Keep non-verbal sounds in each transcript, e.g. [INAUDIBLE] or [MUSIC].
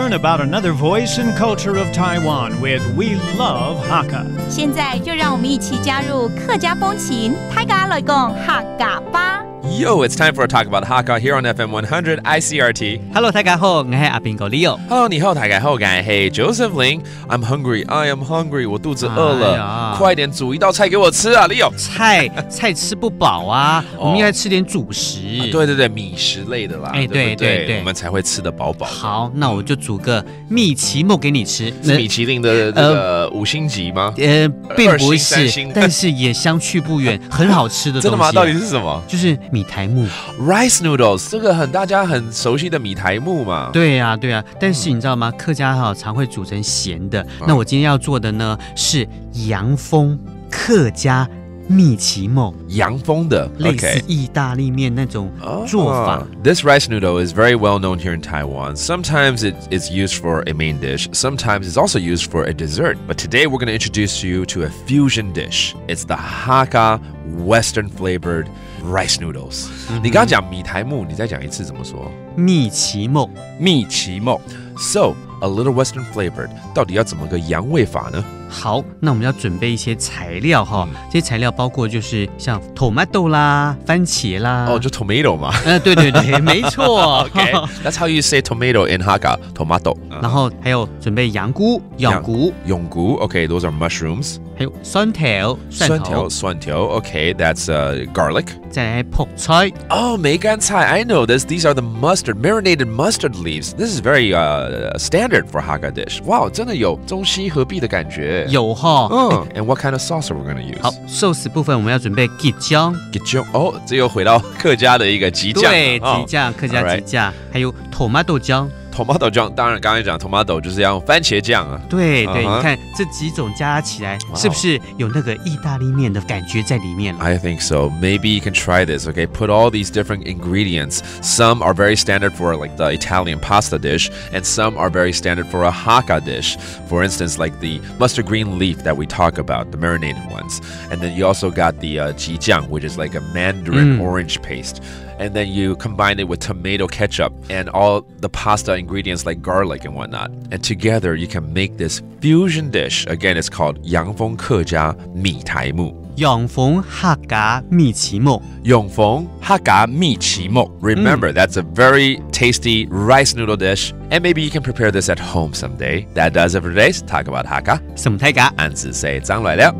learn about another voice and culture of Taiwan with We Love Hakka. 现在就让我们一起加入客家风情，泰嘎来讲客家吧。 Yo, it's time for a talk about Hakka here on FM 100 ICRT. Hello，大家好，我是阿斌哥 Leo。Hello，你好，大家好，感嘿 Joseph Ling。I'm hungry, I am hungry，我肚子饿了，哎快点煮一道菜给我吃啊，Leo。菜 [LAUGHS] 菜吃不饱啊，我们应该吃点主食。对对对，米食类的啦，哎对不对对对我们才会吃得饱饱。好，那我就煮个米奇木给你吃。[LAUGHS] 是米其林的这个五星级吗？呃，并不是，[LAUGHS] 但是也相去不远，很好吃的东西。真的吗？到底是什么就是米苔木。？Rice noodles，这个很大家很熟悉的米苔木嘛。对呀、对呀、但是你知道吗？客家哈常会煮成咸的。那我今天要做的呢是洋风客家蜜奇梦，洋风的类似，OK。意大利面那种做法。 Ah, This rice noodle is very well known here in Taiwan. Sometimes it is used for a main dish, sometimes it's also used for a dessert. But today we're going to introduce you to a fusion dish. It's the Hakka Western flavored rice noodles. 你刚刚讲米苔木，你再讲一次怎么说？蜜奇梦。蜜奇梦。So a little Western flavored，到底要怎么个洋味法呢？ 好，那我们要准备一些材料哈，嗯这些材料包括就是像 tomato 啦、番茄啦。哦，就 tomato 嘛。呃，对对对，没错。Okay, that's how you say tomato in Hakka. Tomato. 然后还有准备羊菇、羊菇，羊菇. Okay, those are mushrooms. 还有酸条、蒜头蒜条 ,，Okay, that's uh, garlic. 再来泡菜。Oh, 梅干菜. I know this. These are the mustard, marinated mustard leaves. This is very uh, standard for Hakka dish. Wow, 真的有中西合璧的感觉。有哈。嗯 And what kind of sauce are we going to use? 好，寿司部分我们要准备吉酱，吉酱。哦，这又回到客家的一个吉酱。对，哦吉酱，客家吉酱，还有 tomato 酱。tomato 酱，当然刚才讲 tomato 就是要用番茄酱啊。对对，嗯哼你看这几种加起来，哇哦是不是有那个意大利面的感觉在里面了？ I think so. Maybe you can try this. Okay, put all these different ingredients. Some are very standard for like the Italian pasta dish, and some are very standard for a Hakka dish. For instance, like the mustard green leaf that we talk about, the marinated ones. And then you also got the uh, jijiang, which is like a mandarin orange paste. And then you combine it with tomato ketchup and all the pasta ingredients like garlic and whatnot. And together you can make this fusion dish. Again, it's called 洋风客家米苔木。洋风客家蜜奇梦。永丰哈嘎蜜奇木. Remember, that's a very tasty rice noodle dish, and maybe you can prepare this at home someday. That does it for today's Talk About Hakka. 什么泰嘎？安子 say 张来了。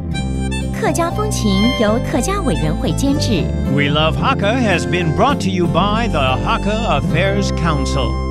客家风情由客家委员会监制。 We Love Hakka has been brought to you by the Hakka Affairs Council.